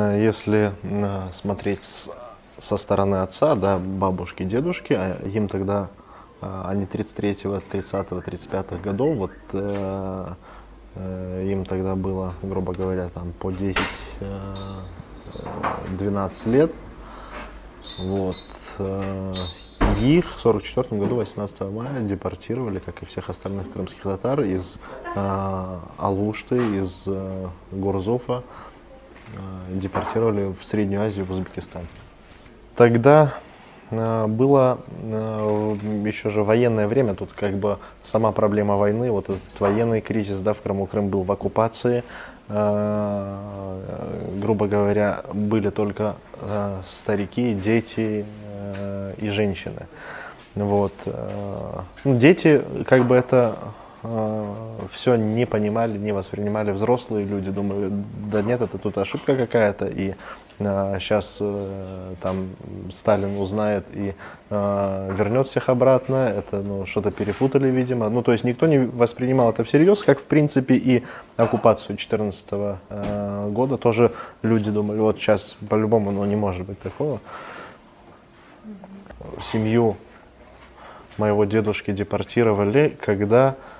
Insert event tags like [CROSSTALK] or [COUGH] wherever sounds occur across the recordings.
Если э, смотреть со стороны отца, да, бабушки, дедушки, а им тогда, э, они 33-го, 30-го, 35-х годов, вот э, э, им тогда было, грубо говоря, там по 10, э, э, 12 лет, вот, э, их в 44 году, 18 мая, депортировали, как и всех остальных крымских татар, из э, Алушты, из э, Гурзуфа, э, депортировали в Среднюю Азию, в Узбекистан. Тогда э, было э, еще же военное время, тут как бы сама проблема войны, вот этот военный кризис, да, в Крыму, Крым был в оккупации, Э, грубо говоря, были только э, старики, дети э, и женщины. Вот. э, ну, дети, как бы это все не понимали, не воспринимали взрослые люди, думали, да нет, это тут ошибка какая-то, и э, сейчас э, там Сталин узнает и э, вернет всех обратно, это ну, что-то перепутали, видимо. Ну, то есть никто не воспринимал это всерьез, как в принципе и оккупацию 2014 э, года тоже люди думали, вот сейчас по-любому ну, не может быть такого. Семью моего дедушки депортировали, когда э,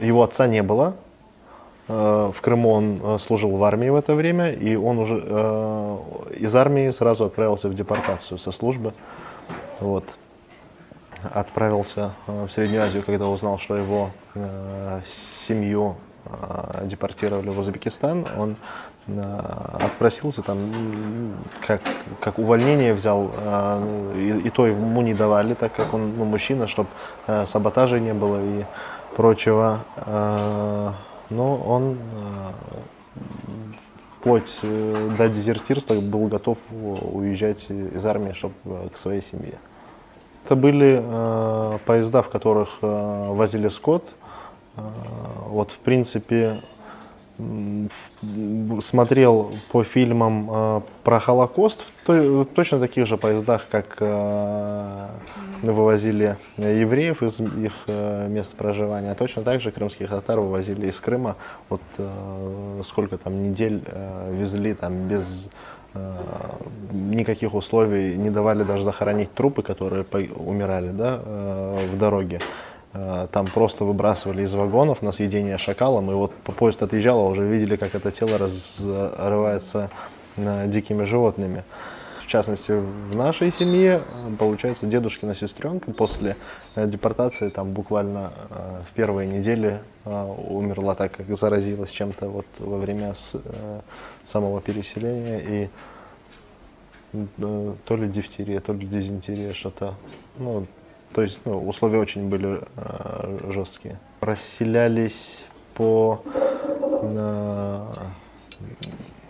его отца не было. Э, в Крыму он э, служил в армии в это время, и он уже э, из армии сразу отправился в депортацию со службы. Вот. Отправился э, в Среднюю Азию, когда узнал, что его э, семью э, депортировали в Узбекистан. Он э, отпросился там, как, как увольнение взял, э, и, и то ему не давали, так как он ну, мужчина, чтобы саботажей не было и прочего. Э, но он э, вплоть э, до дезертирства был готов уезжать из армии, чтобы к своей семье. Это были э, поезда, в которых э, возили скот. Э, вот, в принципе, смотрел по фильмам э, про Холокост в то- точно таких же поездах, как э, вывозили евреев из их э, мест проживания. Точно так же крымских татар вывозили из Крыма. Вот э, сколько там недель э, везли там без э, никаких условий, не давали даже захоронить трупы, которые умирали да, э, в дороге. Э, Там просто выбрасывали из вагонов на съедение шакалам, и вот по- поезд отъезжал, а уже видели, как это тело разрывается э, дикими животными. В частности, в нашей семье, э, получается, дедушкина сестренка после депортации там буквально в первые недели умерла, так как заразилась чем-то вот во время самого переселения и то ли дифтерия, то ли дизентерия, что-то. Ну, то есть ну, условия очень были э, жесткие. Расселялись по э,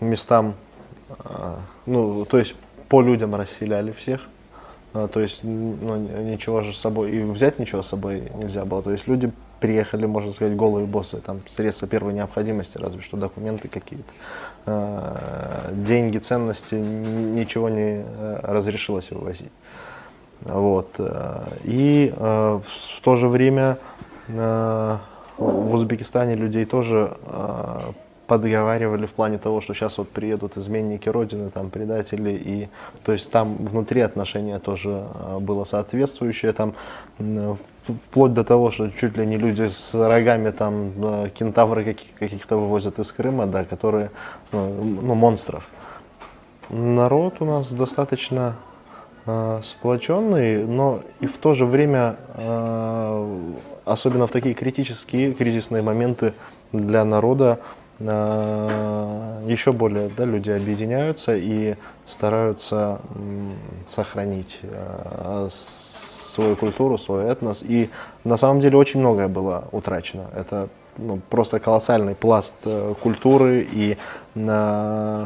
местам, э, ну, то есть по людям расселяли всех. А, То есть ну, ничего же с собой, и взять ничего с собой нельзя было. То есть люди приехали, можно сказать, голые боссы, там средства первой необходимости, разве что документы какие-то, А, деньги, ценности, ничего не э, разрешилось вывозить. Вот. э, И э, в то же время э, в Узбекистане людей тоже подговаривали в плане того, что сейчас вот приедут изменники Родины, там предатели, и то есть там внутри отношения тоже было соответствующее, там вплоть до того, что чуть ли не люди с рогами там кентавры каких- каких-то вывозят из Крыма, да, которые, ну, монстров. Народ у нас достаточно сплоченный, но и в то же время, э, особенно в такие критические, кризисные моменты для народа, э, еще более да, люди объединяются и стараются сохранить э, свою культуру, свой этнос. И на самом деле очень многое было утрачено. Это ну, просто колоссальный пласт э, культуры и э,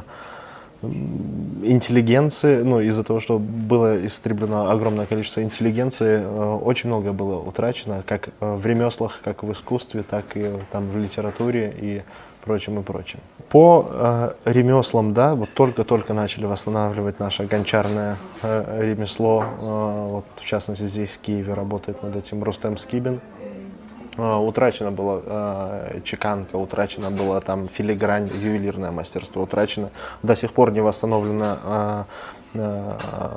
интеллигенции, ну, из-за того, что было истреблено огромное количество интеллигенции, э, очень много было утрачено, как э, в ремеслах, как в искусстве, так и там в литературе и прочим и прочим. По э, ремеслам, да, вот только-только начали восстанавливать наше гончарное э, ремесло. Э, вот, в частности, здесь в Киеве работает над этим Рустем Скибин. Утрачена была чеканка, утрачена была там филигрань, ювелирное мастерство, утрачено, до сих пор не восстановлено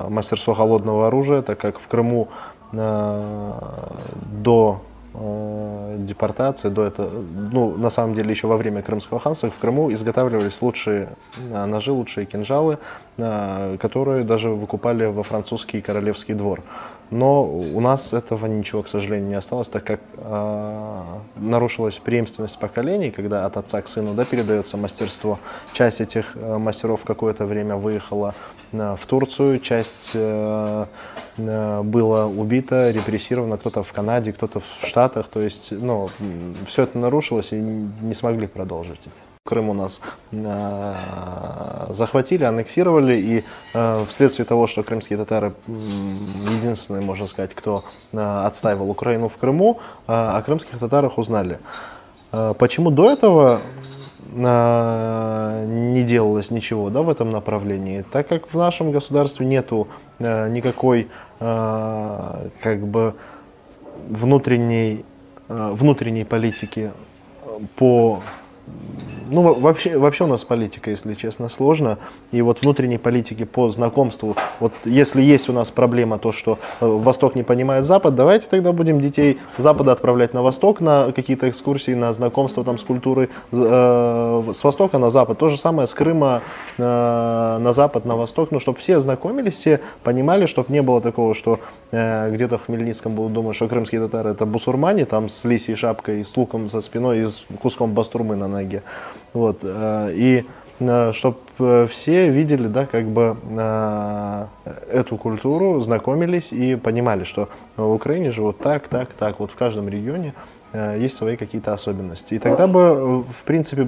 мастерство холодного оружия, так как в Крыму до э, депортации, до этого, ну, на самом деле, еще во время Крымского ханства в Крыму изготавливались лучшие э, ножи, лучшие кинжалы, э, которые даже выкупали во французский королевский двор. Но у нас этого ничего, к сожалению, не осталось, так как э, нарушилась преемственность поколений, когда от отца к сыну да, передается мастерство. Часть этих э, мастеров какое-то время выехала э, в Турцию, часть э, э, была убита, репрессирована, кто-то в Канаде, кто-то в Штатах. То есть ну, все это нарушилось и не смогли продолжить. Крым у нас э, захватили, аннексировали, и э, вследствие того, что крымские татары единственные, можно сказать, кто э, отстаивал Украину в Крыму, о крымских татарах узнали. Почему до этого не делалось ничего да, в этом направлении? Так как в нашем государстве нету никакой как бы внутренней, внутренней политики по ну, вообще, вообще у нас политика, если честно, сложно. И вот внутренней политики по знакомству, вот если есть у нас проблема, то, что э, Восток не понимает Запад, давайте тогда будем детей Запада отправлять на Восток на какие-то экскурсии, на знакомство там с культурой э, с Востока на Запад. То же самое с Крыма э, на Запад, на Восток, ну, чтобы все знакомились, все понимали, чтобы не было такого, что э, где-то в Хмельницком будут думать, что крымские татары это бусурмане, там с лисьей шапкой, с луком за спиной и с куском бастурмы на ноге. Вот, э, и э, чтобы э, все видели, да, как бы эту культуру, знакомились и понимали, что в Украине живут так, так, так, вот в каждом регионе есть свои какие-то особенности. И тогда бы, в принципе,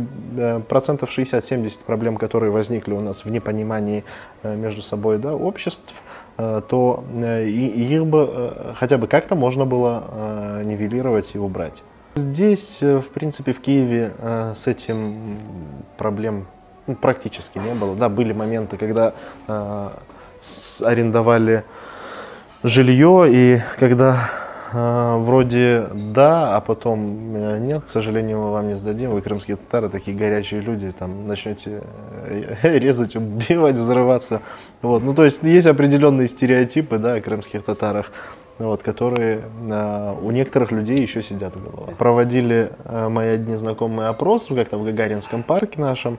процентов 60-70 проблем, которые возникли у нас в непонимании между собой да, обществ, то их бы хотя бы как-то можно было нивелировать и убрать. Здесь, э, в принципе, в Киеве э, с этим проблем ну, практически не было. Да, были моменты, когда э, арендовали жилье, и когда вроде да, а потом нет, к сожалению, мы вам не сдадим. Вы крымские татары, такие горячие люди, там начнете [LAUGHS] резать, убивать, взрываться. Вот. Ну, то есть есть определенные стереотипы да, о крымских татарах вот, которые э, у некоторых людей еще сидят в головах. Проводили э, мои одни знакомые опрос как-то в Гагаринском парке нашем,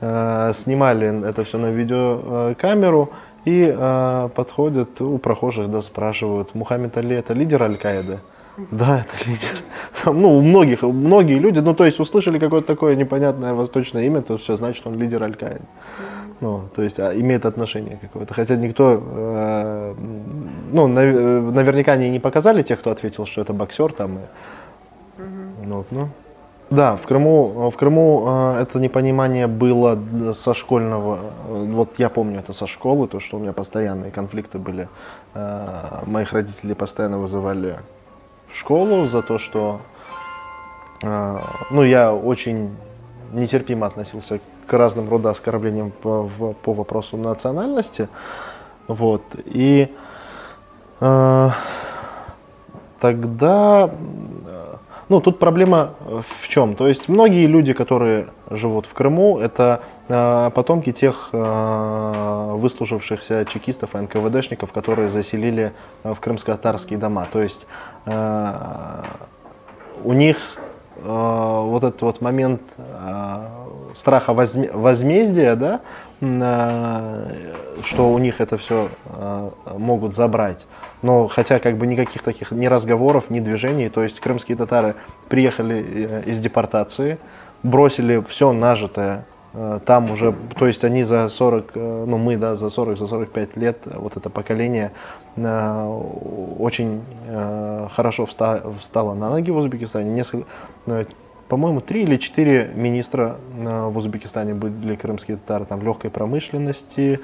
э, снимали это все на видеокамеру и э, подходят у прохожих, да, спрашивают, Мухаммед Али это лидер Аль-Каиды? Да, это лидер. [LAUGHS] Там, ну, у многих, многие люди, ну, то есть услышали какое-то такое непонятное восточное имя, то все, значит, он лидер Аль-Каиды. Ну, то есть а, имеет отношение какое-то. Хотя никто, э, ну, нав- наверняка они не показали тех, кто ответил, что это боксер там. И, угу. ну, ну. Да, в Крыму, в Крыму э, это непонимание было со школьного, вот я помню это со школы, то, что у меня постоянные конфликты были. Э, моих родителей постоянно вызывали в школу за то, что, э, ну, я очень нетерпимо относился к разным рода оскорблениям по, по вопросу национальности. Вот. И э, тогда, ну, тут проблема в чем? То есть многие люди, которые живут в Крыму, это э, потомки тех э, выслужившихся чекистов и НКВДшников, которые заселили в крымско-татарские дома. То есть у них вот этот вот момент страха возмездия, да, что у них это все э, могут забрать. Но хотя как бы никаких таких ни разговоров, ни движений, то есть крымские татары приехали э, из депортации, бросили все нажитое там уже, то есть они за 40, ну мы, да, за 40, за 45 лет, вот это поколение очень хорошо встало на ноги в Узбекистане. Несколько, по-моему, три или четыре министра в Узбекистане были крымские татары, там, легкой промышленности,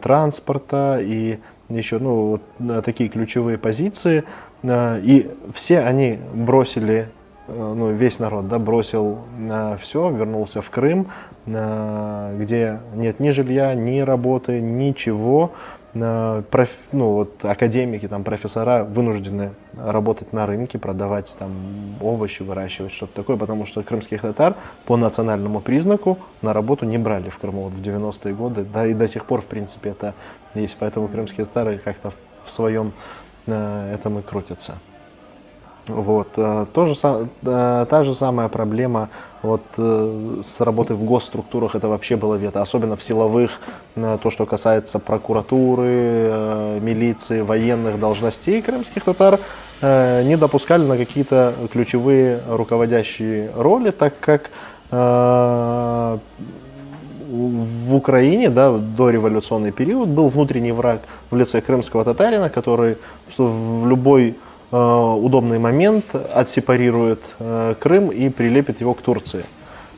транспорта и еще, ну, вот, такие ключевые позиции. И все они бросили э, ну, весь народ да, бросил э, все, вернулся в Крым, э, где нет ни жилья, ни работы, ничего. Э, проф, ну, вот, академики, там, профессора вынуждены работать на рынке, продавать там, овощи, выращивать что-то такое, потому что крымских татар по национальному признаку на работу не брали в Крыму вот, в 90-е годы, да и до сих пор, в принципе, это есть, поэтому крымские татары как-то в своем э, этом и крутятся. Вот. Э, то же, э, та же самая проблема вот, э, с работой в госструктурах, это вообще было вето, особенно в силовых, то, что касается прокуратуры, милиции, военных должностей крымских татар, не допускали на какие-то ключевые руководящие роли, так как в Украине, да, до революционный период был внутренний враг в лице крымского татарина, который в любой удобный момент отсепарирует э, Крым и прилепит его к Турции.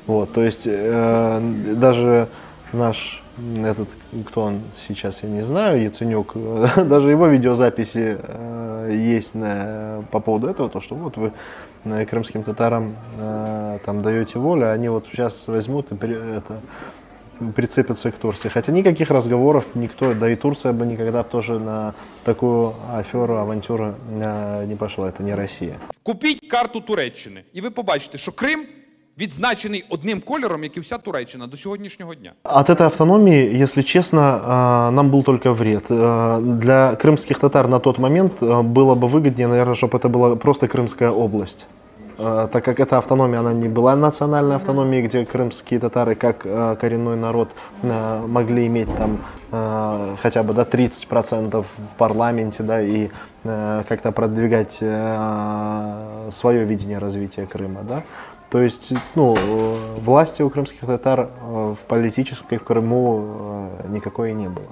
Вот, то есть э, даже наш этот, кто он сейчас, я не знаю, Яценюк, [LAUGHS] даже его видеозаписи есть на, по поводу этого, то, что вот вы крымским татарам там даете волю, они вот сейчас возьмут и это, прицепятся к Турции. Хотя никаких разговоров никто, да и Турция бы никогда тоже на такую аферу, авантюру э, не пошла. Это не Россия. Купіть карту Туреччини, і ви побачите, що Крим відзначений одним кольором, як і вся Туреччина до сьогоднішнього дня. От этой автономии, если честно, э, нам был только вред. Э, для крымских татар на тот момент было бы выгоднее, наверное, чтобы это была просто Крымская область. Э, так как эта автономия, она не была национальной автономией, где крымские татары, как э, коренной народ, э, могли иметь там хотя бы до 30% в парламенте, да, и как-то продвигать свое видение развития Крыма, да. То есть, ну, власти у крымских татар в политической в Крыму никакой и не было.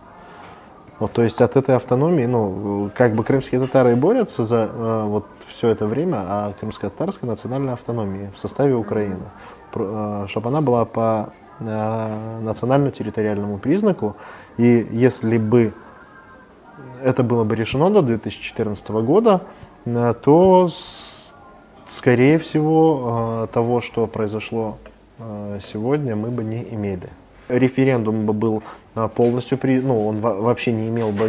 Вот, то есть от этой автономии, ну, как бы крымские татары и борются за вот все это время, а крымско-татарская национальная автономия в составе Украины, э, чтобы она была по э, национально-территориальному признаку, и если бы это было бы решено до 2014 года, э, то, скорее всего, того, что произошло сегодня, мы бы не имели. Референдум бы был полностью, при, ну, он вообще не имел бы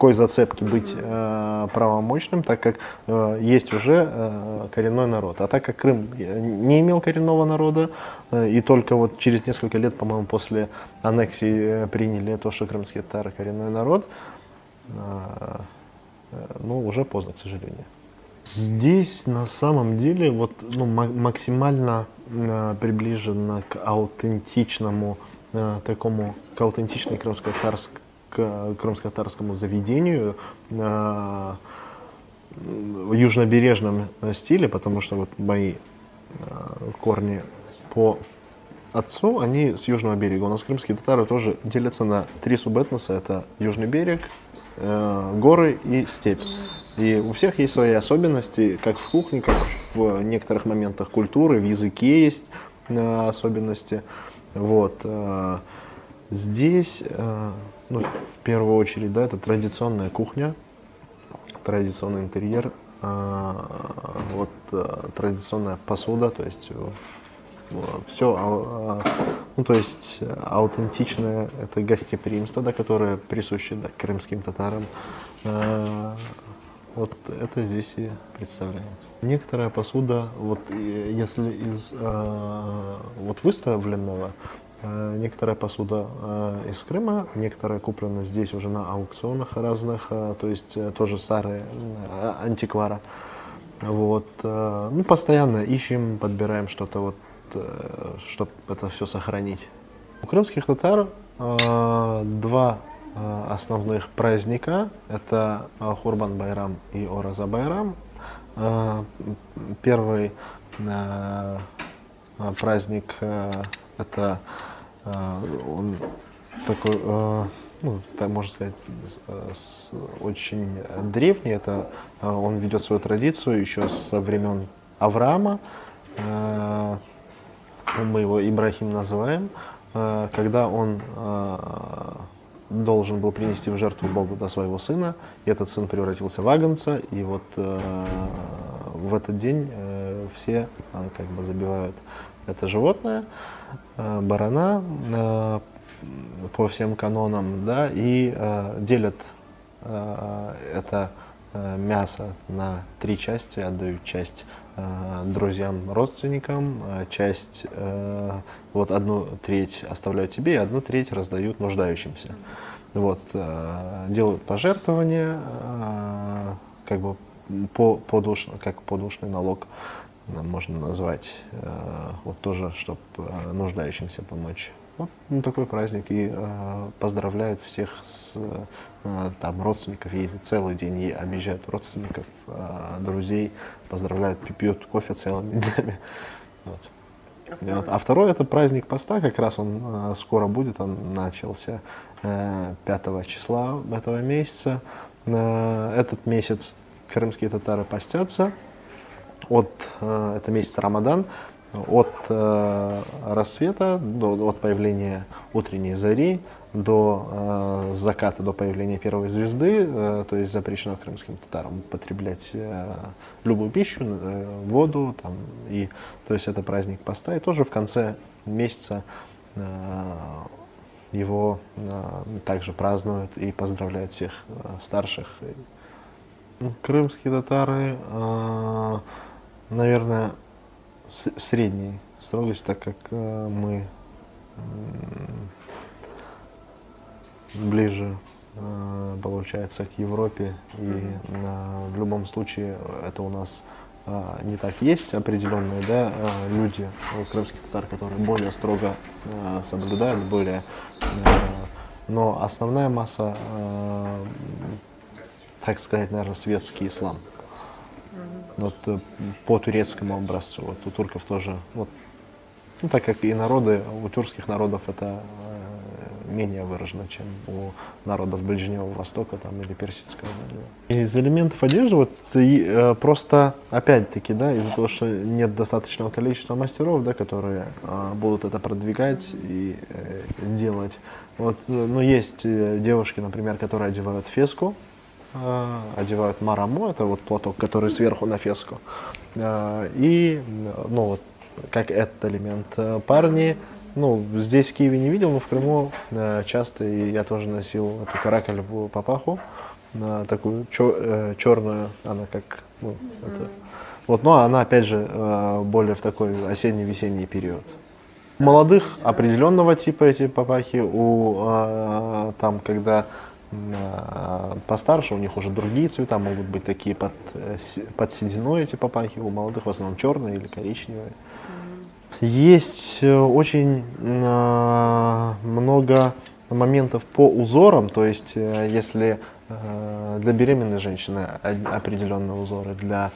никакой зацепки быть э, правомочным, так как э, есть уже э, коренной народ. А так как Крым не имел коренного народа, э, и только вот через несколько лет, по-моему, после аннексии э, приняли то, что крымские татары коренной народ, э, э, ну, уже поздно, к сожалению. Здесь на самом деле вот, ну, максимально э, приближено к аутентичному э, такому к аутентичной крымско-татарск, к крымско-татарскому заведению э, в южнобережном стиле, потому что вот мои э, корни по отцу, они с южного берега. У нас крымские татары тоже делятся на три субэтноса. Это южный берег, э, горы и степь. И у всех есть свои особенности, как в кухне, как в некоторых моментах культуры, в языке есть э, особенности. Вот. Здесь, ну, в первую очередь, да, это традиционная кухня, традиционный интерьер, э, вот традиционная посуда, то есть все, а, ну, то есть аутентичное, это гостеприимство, да, которое присуще да, крымским татарам. Вот это здесь и представляем. Некоторая посуда, вот если из э, вот выставленного, э, некоторая посуда э, из Крыма, некоторая куплена здесь уже на аукционах разных, э, то есть э, тоже старые э, антиквара. Вот, э, ну постоянно ищем, подбираем что-то вот, э, чтобы это все сохранить. У крымских татар э, два э, основных праздника это э, Хурбан Байрам и Ораза Байрам. Э, первый э, праздник э, это он такой, ну, так можно сказать, очень древний. Это он ведет свою традицию еще со времен Авраама. Мы его Ибрахим называем, когда он должен был принести в жертву Богу до своего сына, и этот сын превратился в агнца, и вот э, в этот день э, все э, как бы забивают это животное, э, барана, э, по всем канонам, да, и э, делят это мясо на три части, отдают часть друзьям, родственникам, часть, вот одну треть оставляют себе, и одну треть раздают нуждающимся. Вот, делают пожертвования, как бы по, подушно, как подушный налог можно назвать, э, вот тоже, чтобы э, нуждающимся помочь. Вот ну, такой праздник и э, поздравляют всех с э, там родственников, ездят целый день и объезжают родственников, э, друзей, поздравляют, пьют кофе целыми днями. Вот. А второй? а второй это праздник поста, как раз он э, скоро будет, он начался э, 5 числа этого месяца. Э, этот месяц крымские татары постятся. От, э, это месяц Рамадан, от э, рассвета, до, от появления утренней зари до э, заката, до появления первой звезды, э, то есть запрещено крымским татарам употреблять э, любую пищу, э, воду, там, и, то есть это праздник поста, и тоже в конце месяца э, его э, также празднуют и поздравляют всех э, старших Крымские татары, э, наверное, средней строгости, так как э, мы ближе э, получается к Европе и в любом случае это у нас не так есть определенные да, люди, крымских татар, которые более строго соблюдают, более, но основная масса так сказать, наверное, светский ислам. Вот э, по турецкому образцу. Вот у турков тоже, вот, ну, так как и народы, у тюркских народов это э, менее выражено, чем у народов Ближнего Востока там, или Персидского. Из элементов одежды вот и, э, просто, опять-таки, да, из-за того, что нет достаточного количества мастеров, да, которые э, будут это продвигать и э, делать. Вот, э, ну, есть девушки, например, которые одевают феску, одевают мараму, это вот платок, который сверху на феску. А, и, ну вот, как этот элемент. А, парни, ну, здесь в Киеве не видел, но в Крыму часто, и я тоже носил эту каракалевую папаху, такую черную, э, она как, ну, это, вот, но она, опять же, более в такой осенне-весенний период. Молодых определенного типа эти папахи, у там, когда а, постарше, у них уже другие цвета, могут быть такие под, э, под сединой эти папахи, у молодых в основном черные или коричневые. Есть э, очень э, много моментов по узорам, то есть если для беременной женщины определенные узоры, для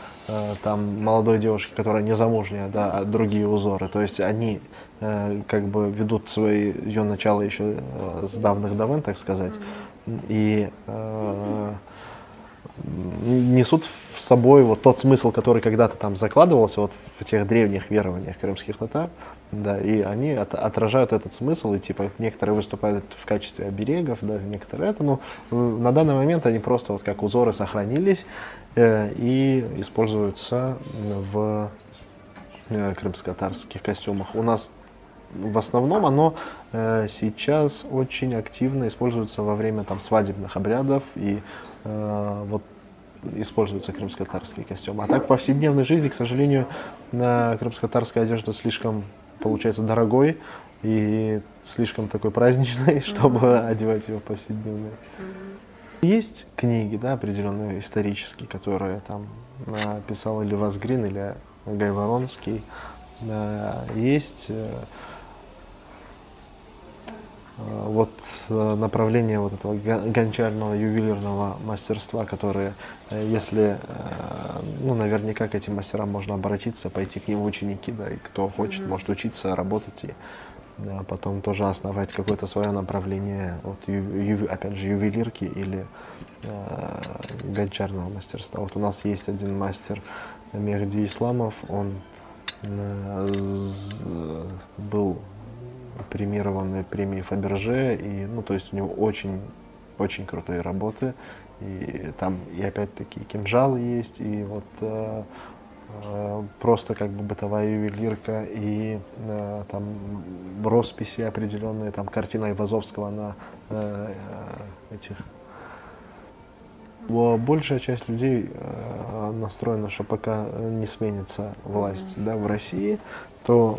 там, молодой девушки, которая не замужняя, да, а другие узоры. То есть они как бы ведут свои, ее начало еще с давных давен, так сказать и э, несут в собой вот тот смысл, который когда-то там закладывался вот в тех древних верованиях крымских татар, да, и они от, отражают этот смысл, и типа некоторые выступают в качестве оберегов, да, некоторые это, но на данный момент они просто вот как узоры сохранились э, и используются в э, крымско-татарских костюмах. У нас в основном оно э, сейчас очень активно используется во время там, свадебных обрядов и э, вот используются крымско-татарские костюмы. А так в повседневной жизни, к сожалению, э, крымско-татарская одежда слишком получается дорогой и слишком такой праздничной, [LAUGHS] чтобы mm-hmm. одевать ее в повседневную. Mm-hmm. Есть книги, да, определенные исторические, которые там написал или Вазгрин, или Гай Воронский. Есть Э, вот э, направление вот этого гончарного ювелирного мастерства, которое, э, если, ну, наверняка к этим мастерам можно обратиться, пойти к ним ученики, да, и кто хочет, mm-hmm. может учиться, работать и да, потом тоже основать какое-то свое направление, вот, ю, опять же, ювелирки или э, гончарного мастерства. Вот у нас есть один мастер Мехди Исламов, он э, был премированные премии Фаберже, и, ну, то есть у него очень, очень крутые работы, и там, и опять-таки, кинжал есть, и вот э, э, просто как бы бытовая ювелирка и э, там росписи определенные, там картина Ивазовского на э, э, этих. Большая часть людей э, настроена, что пока не сменится власть да, в России, то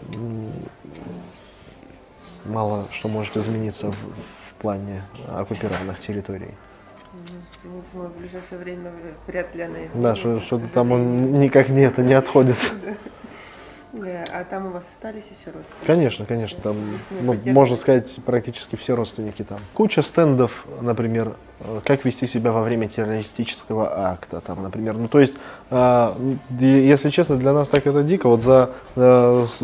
мало что может измениться в, в плане оккупированных территорий. Ну, в ближайшее время вряд- ли она изменится. Да, что-то там он никак не, это не отходит. [LAUGHS] Да, А там у вас остались еще родственники? Конечно, конечно, там, ними ну, можно сказать, практически все родственники там. Куча стендов, например, э, как вести себя во время террористического акта, там, например. Ну, то есть, а, если честно, для нас так это дико. Вот за э, с-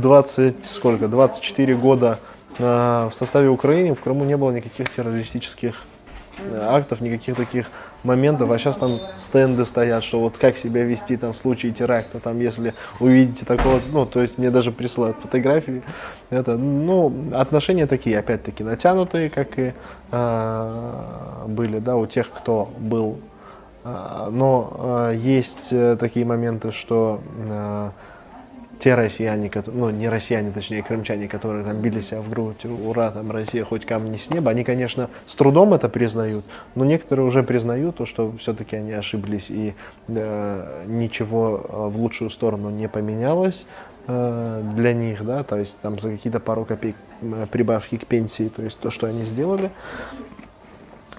20, сколько, 24 года э, в составе Украины в Крыму не было никаких террористических э, актов, никаких таких моментов, а сейчас там стенды стоят, что вот как себя вести там в случае теракта, там если увидите такого, ну, то есть мне даже присылают фотографии, это, ну, отношения такие, опять-таки, натянутые, как и а, были, да, у тех, кто был, А, но а, есть э, такие моменты, что а, те россияне, ну не россияне, точнее крымчане, которые там били себя в грудь, ура, там Россия хоть камни с неба, они, конечно, с трудом это признают, но некоторые уже признают, то, что все-таки они ошиблись и э, ничего э, в лучшую сторону не поменялось э, для них, да, то есть там за какие-то пару копеек прибавки к пенсии, то есть то, что они сделали,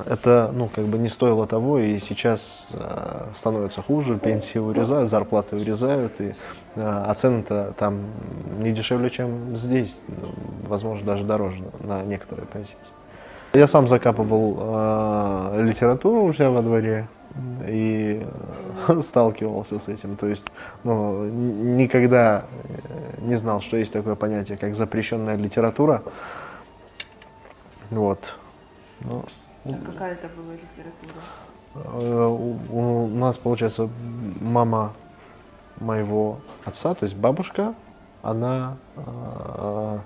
это, ну, как бы не стоило того, и сейчас э, становится хуже, пенсии урезают, зарплаты урезают, и, э, а цены-то там не дешевле, чем здесь, ну, возможно, даже дороже на, некоторые позиции. Я сам закапывал э, литературу у себя во дворе и э, [LAUGHS] сталкивался с этим. То есть ну, никогда э, не знал, что есть такое понятие, как запрещенная литература. Вот. Ну, А Какая это была литература? Э, У, нас, получается, мама моего отца, то есть бабушка, она, э,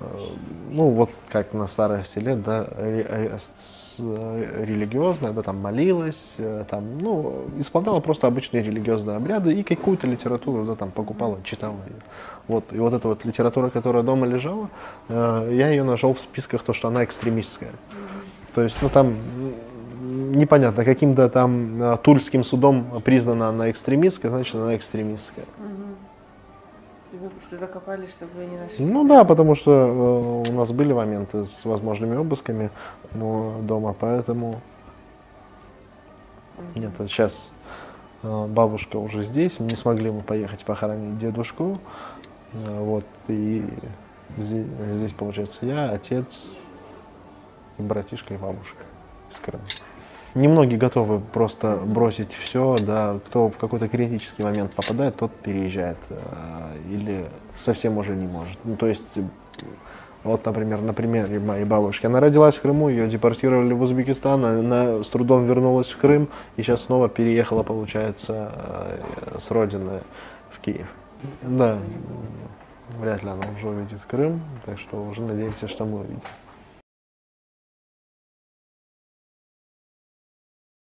э, ну вот как на старости лет, да, религиозная, да, там молилась, там, ну, исполняла просто обычные религиозные обряды и какую-то литературу, да, там покупала, читала ее. Вот, и вот эта вот литература, которая дома лежала, я ее нашел в списках, то, что она экстремистская. То есть, ну там непонятно, каким-то там э, тульским судом признана она экстремистская, значит она экстремистская. И вы просто закопали, чтобы не нашли? Ну да, потому что э, у нас были моменты с возможными обысками ну, дома, поэтому нет, сейчас бабушка уже здесь, не смогли мы поехать похоронить дедушку, Э, вот, и здесь, здесь получается я, отец, и братишка и бабушка из Крыма. Немногие готовы просто бросить все, да, кто в какой-то критический момент попадает, тот переезжает э, или совсем уже не может. Ну, то есть, вот, например, на примере моей бабушки. Она родилась в Крыму, ее депортировали в Узбекистан, она с трудом вернулась в Крым и сейчас снова переехала, получается, э, с родины в Киев. Да, вряд ли она уже увидит Крым, так что уже надеемся, что мы увидим.